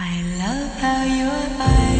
I love how your eyes.